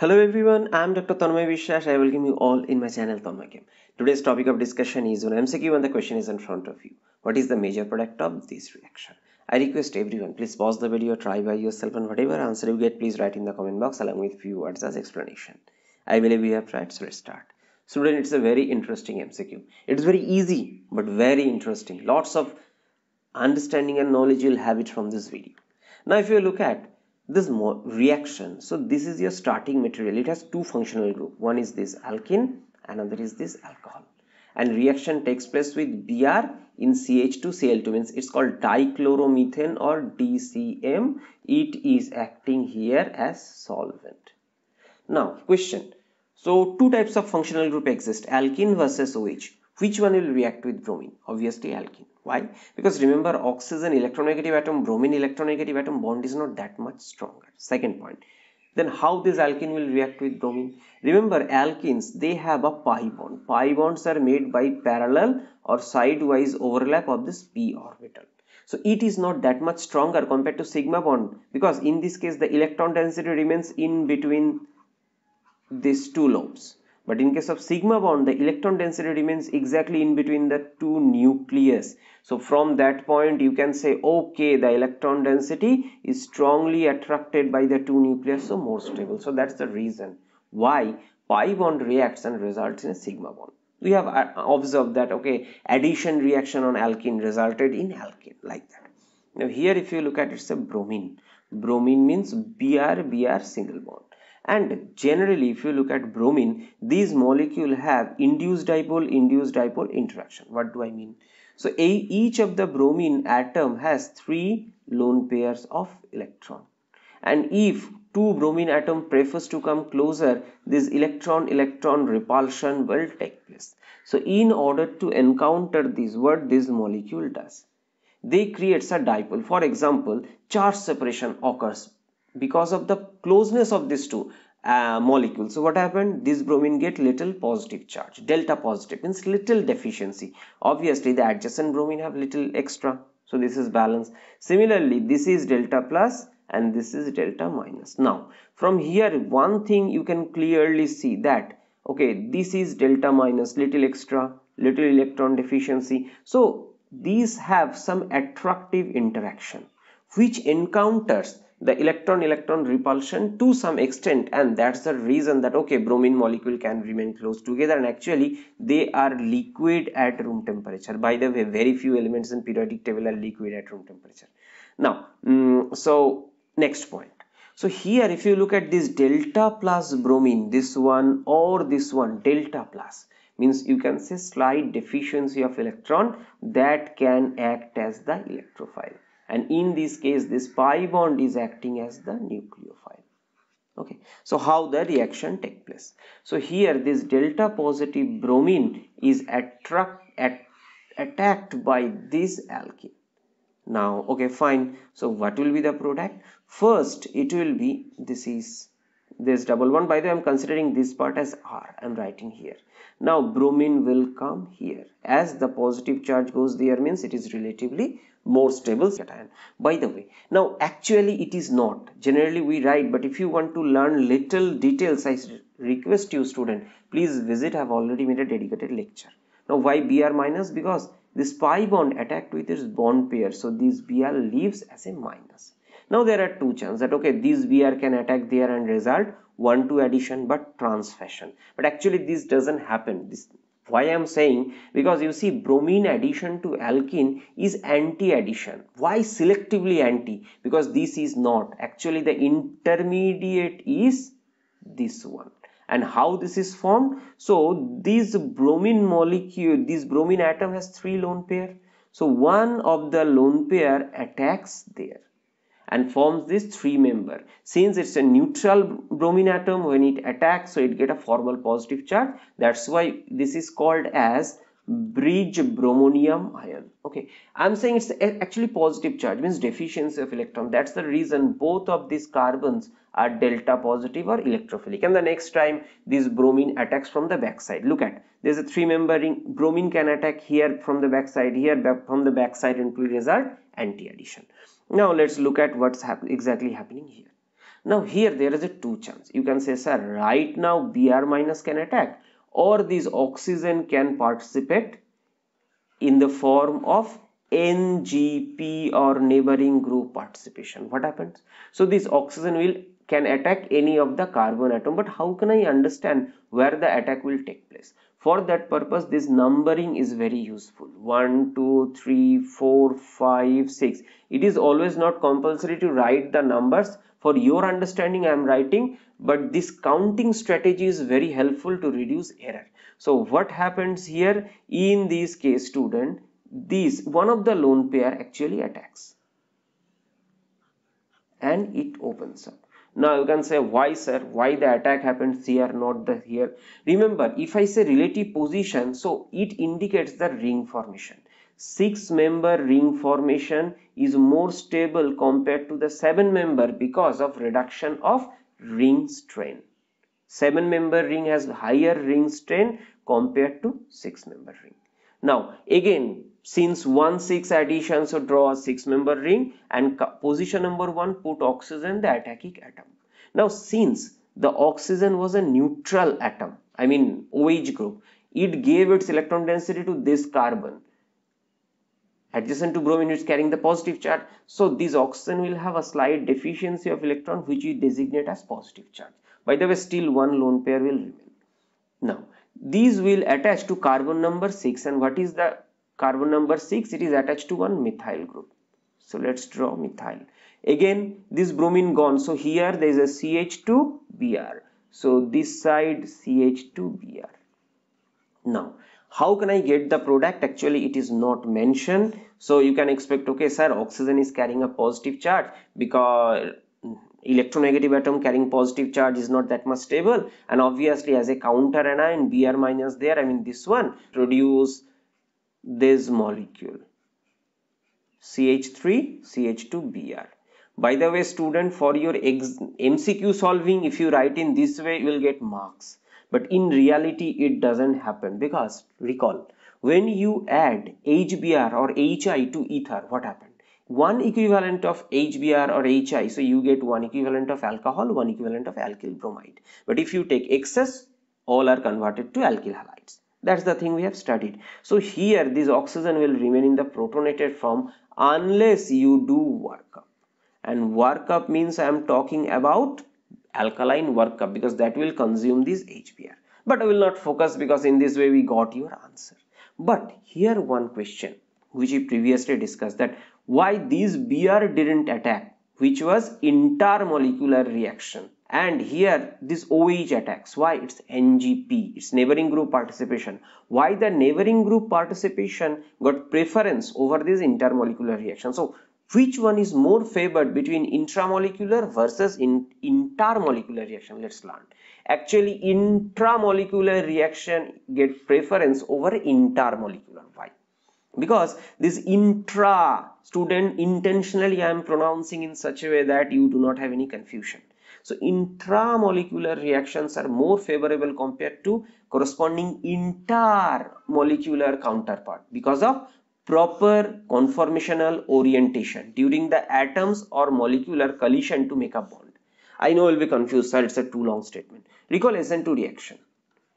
Hello everyone, I am Dr. Tanmoy Biswas. I welcome you all in my channel Tanmoy. Today's topic of discussion is on MCQ and the question is in front of you. What is the major product of this reaction? I request everyone, please pause the video, try by yourself and whatever answer you get, please write in the comment box along with few words as explanation. I believe we have tried, so let's start. Student, it's a very interesting MCQ. It's very easy, but very interesting. Lots of understanding and knowledge you'll have it from this video. Now, if you look at this more reaction. So this is your starting material. It has two functional group. One is this alkene another is this alcohol. And reaction takes place with Br in CH2Cl2 means it's called dichloromethane or DCM it is acting here as solvent. Now question. So two types of functional group exist alkene versus OH which one will react with bromine? Obviously alkene why? Because remember oxygen electronegative atom, bromine electronegative atom bond is not that much stronger. Second point. Then how this alkene will react with bromine? Remember alkenes, they have a pi bond. Pi bonds are made by parallel or sidewise overlap of this p orbital. So it is not that much stronger compared to sigma bond because in this case the electron density remains in between these two lobes but in case of sigma bond, the electron density remains exactly in between the two nucleus. So from that point, you can say, okay, the electron density is strongly attracted by the two nucleus, so more stable. So that's the reason why pi bond reacts and results in a sigma bond. We have uh, observed that, okay, addition reaction on alkene resulted in alkene like that. Now here, if you look at it, it's a bromine. Bromine means Br, Br single bond and generally if you look at bromine these molecule have induced dipole induced dipole interaction. What do i mean? So a, each of the bromine atom has three lone pairs of electron. And if two bromine atom prefers to come closer this electron electron repulsion will take place. So in order to encounter this what this molecule does? They creates a dipole. For example charge separation occurs because of the closeness of these two uh, molecules. So what happened? This bromine get little positive charge. Delta positive means little deficiency. Obviously the adjacent bromine have little extra. So this is balance. Similarly, this is delta plus and this is delta minus. Now from here one thing you can clearly see that okay this is delta minus little extra little electron deficiency. So these have some attractive interaction which encounters the electron electron repulsion to some extent and that's the reason that okay bromine molecule can remain close together and actually they are liquid at room temperature. By the way very few elements in periodic table are liquid at room temperature. Now um, so next point. So here if you look at this delta plus bromine this one or this one delta plus means you can say slight deficiency of electron that can act as the electrophile and in this case this pi bond is acting as the nucleophile. Okay. So how the reaction take place? So here this delta positive bromine is attract at, attacked by this alkene. Now okay fine. So what will be the product? First it will be this is this double one by the way i'm considering this part as r. I'm writing here. Now bromine will come here. As the positive charge goes there means it is relatively more stable. Cation by the way now actually it is not. Generally we write but if you want to learn little details i request you student please visit i have already made a dedicated lecture. Now why br minus? Because this pi bond attacked with its bond pair so this br leaves as a minus now there are two chances that okay this br can attack there and result 1 to addition but trans fashion but actually this doesn't happen. This why i'm saying because you see bromine addition to alkene is anti addition why selectively anti? Because this is not. Actually the intermediate is this one. And how this is formed? So this bromine molecule this bromine atom has three lone pair. So one of the lone pair attacks there and forms this three member. Since it's a neutral bromine atom when it attacks so it get a formal positive charge. That's why this is called as bridge bromonium ion. Okay. I'm saying it's actually positive charge means deficiency of electron. That's the reason both of these carbons are delta positive or electrophilic. And the next time this bromine attacks from the backside. Look at there's a three member ring bromine can attack here from the backside here from the backside and will result anti addition now let's look at what's hap exactly happening here Now here there is a two chance. You can say sir right now Br minus can attack or this oxygen can participate in the form of NGP or neighboring group participation. What happens? So this oxygen will can attack any of the carbon atom but how can I understand where the attack will take place? For that purpose this numbering is very useful. 1, 2, 3, 4, 5, 6. It is always not compulsory to write the numbers. For your understanding I am writing but this counting strategy is very helpful to reduce error. So what happens here in this case student? This one of the lone pair actually attacks. And it opens up. Now you can say why sir? Why the attack happens here not the here? Remember if i say relative position so it indicates the ring formation six member ring formation is more stable compared to the seven member because of reduction of ring strain. Seven member ring has higher ring strain compared to six member ring. Now again since 1 6 addition so draw a 6 member ring and position number 1 put oxygen the attacking atom. Now since the oxygen was a neutral atom I mean OH group it gave its electron density to this carbon adjacent to bromine which is carrying the positive charge. So this oxygen will have a slight deficiency of electron which we designate as positive charge. By the way still one lone pair will remain. Now these will attach to carbon number 6 and what is the carbon number 6 it is attached to one methyl group. So let's draw methyl. Again this bromine gone. So here there is a CH2Br so this side CH2Br now how can I get the product? Actually it is not mentioned. So you can expect okay sir oxygen is carrying a positive charge because electronegative atom carrying positive charge is not that much stable. And obviously as a counter anion Br minus there I mean this one produce this molecule CH3 CH2 Br. By the way student for your MCQ solving if you write in this way you will get marks but in reality it doesn't happen because recall when you add HBr or HI to ether what happened? One equivalent of HBr or HI so you get one equivalent of alcohol one equivalent of alkyl bromide. But if you take excess all are converted to alkyl halides. That's the thing we have studied. So here this oxygen will remain in the protonated form unless you do workup. And workup means I am talking about alkaline workup because that will consume this HBr but I will not focus because in this way we got your answer. But here one question which we previously discussed that why these Br didn't attack which was intermolecular reaction. And here this OH attacks. Why? It's NGP it's neighboring group participation. Why the neighboring group participation got preference over this intermolecular reaction? So which one is more favored between intramolecular versus in intermolecular reaction? Let's learn. Actually intramolecular reaction get preference over intermolecular. Why? Because this intra student intentionally I am pronouncing in such a way that you do not have any confusion. So intramolecular reactions are more favorable compared to corresponding intermolecular counterpart because of proper conformational orientation during the atoms or molecular collision to make a bond. I know you'll be confused sir it's a too long statement. Recall SN2 reaction.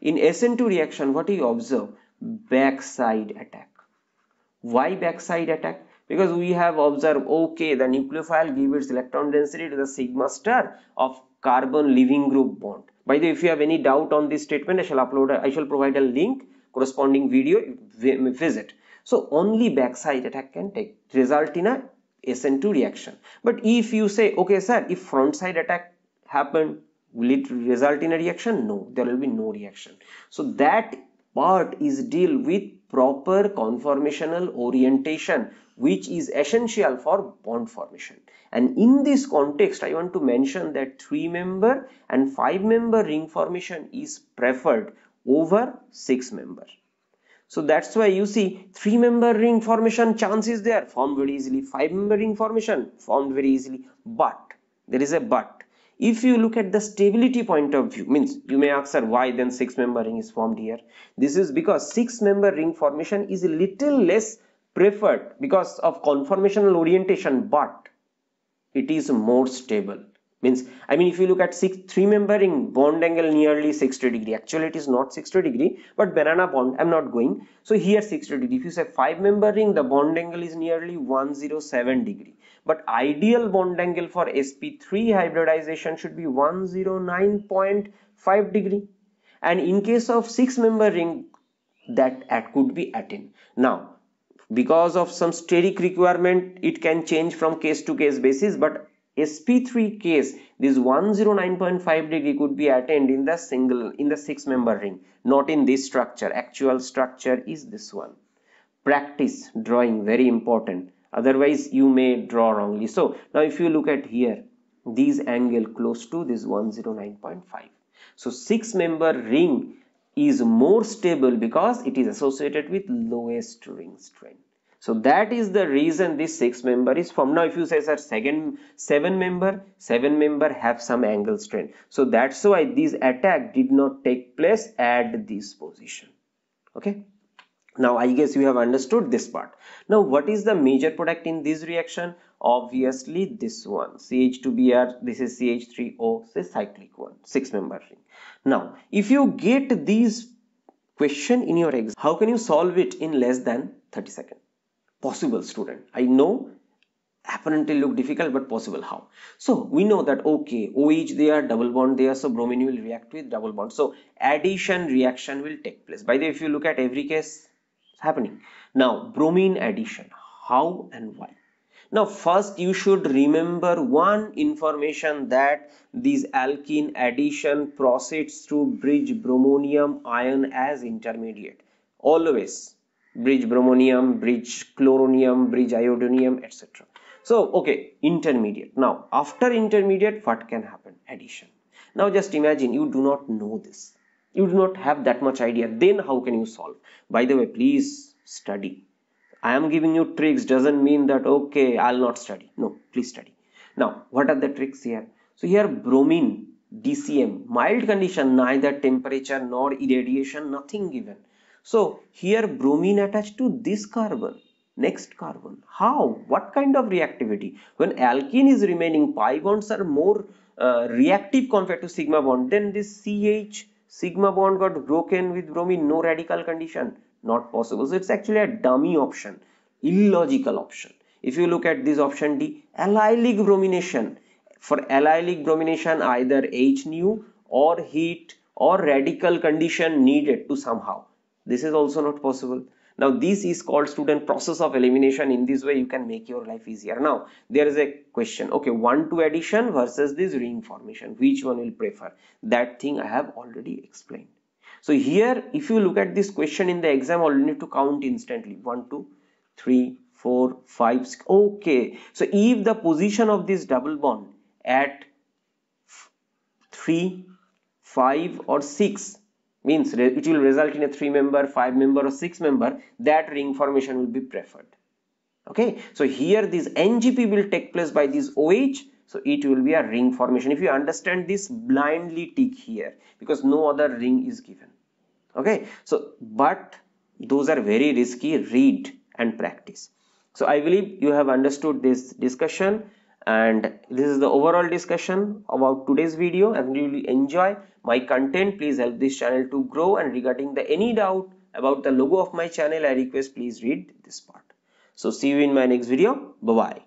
In SN2 reaction what do you observe? Backside attack why backside attack? Because we have observed, okay, the nucleophile gives its electron density to the sigma star of carbon leaving group bond. By the way, if you have any doubt on this statement, I shall upload, a, I shall provide a link, corresponding video, visit. So only backside attack can take, result in a SN2 reaction. But if you say, okay, sir, if front side attack happen, will it result in a reaction? No, there will be no reaction. So that part is deal with proper conformational orientation which is essential for bond formation and in this context I want to mention that 3 member and 5 member ring formation is preferred over 6 member so that's why you see 3 member ring formation chance is there formed very easily. 5 member ring formation formed very easily. But there is a but. If you look at the stability point of view means you may ask sir why then six member ring is formed here? This is because six member ring formation is a little less preferred because of conformational orientation but it is more stable means i mean if you look at six three membering bond angle nearly 60 degree. Actually it is not 60 degree but banana bond i'm not going. So here 60 degree. If you say five membering the bond angle is nearly 107 degree. But ideal bond angle for sp3 hybridization should be 109.5 degree. And in case of six member ring that at could be attained. Now because of some steric requirement it can change from case to case basis but sp3 case this 109.5 degree could be attained in the single in the six member ring not in this structure. Actual structure is this one. Practice drawing very important. Otherwise you may draw wrongly. So now if you look at here these angle close to this 109.5 so six member ring is more stable because it is associated with lowest ring strain so that is the reason this six member is formed. Now if you say sir second seven member, seven member have some angle strain. So that's why this attack did not take place at this position. Okay. Now I guess you have understood this part. Now what is the major product in this reaction? Obviously this one CH2Br this is CH3O this cyclic one six member ring. Now if you get these question in your exam how can you solve it in less than 30 seconds? Possible student. I know apparently look difficult but possible how. So we know that okay OH there double bond there so bromine will react with double bond. So addition reaction will take place. By the way if you look at every case happening. Now bromine addition how and why? Now first you should remember one information that this alkene addition proceeds through bridge bromonium ion as intermediate. Always bridge bromonium, bridge chloronium, bridge iodonium etc. So, okay, intermediate. Now, after intermediate, what can happen? Addition. Now, just imagine you do not know this. You do not have that much idea. Then how can you solve? By the way, please study. I am giving you tricks doesn't mean that, okay, I'll not study. No, please study. Now, what are the tricks here? So here bromine, DCM, mild condition, neither temperature nor irradiation, nothing given so here bromine attached to this carbon, next carbon. How? What kind of reactivity? When alkene is remaining, pi bonds are more uh, reactive compared to sigma bond. Then this CH sigma bond got broken with bromine, no radical condition. Not possible. So it's actually a dummy option, illogical option. If you look at this option D, allylic bromination. For allylic bromination, either H nu or heat or radical condition needed to somehow this is also not possible. Now this is called student process of elimination. In this way you can make your life easier. Now there is a question. Okay one to addition versus this ring formation which one will prefer? That thing i have already explained. So here if you look at this question in the exam all you need to count instantly. One two three four five six. okay. So if the position of this double bond at 3 5 or 6 means it will result in a three member five member or six member that ring formation will be preferred. Okay? So here this ngp will take place by this oh so it will be a ring formation. If you understand this blindly tick here because no other ring is given. Okay? So but those are very risky read and practice. So i believe you have understood this discussion and this is the overall discussion about today's video. I really enjoy my content. Please help this channel to grow. And regarding the any doubt about the logo of my channel i request please read this part. So see you in my next video. Bye bye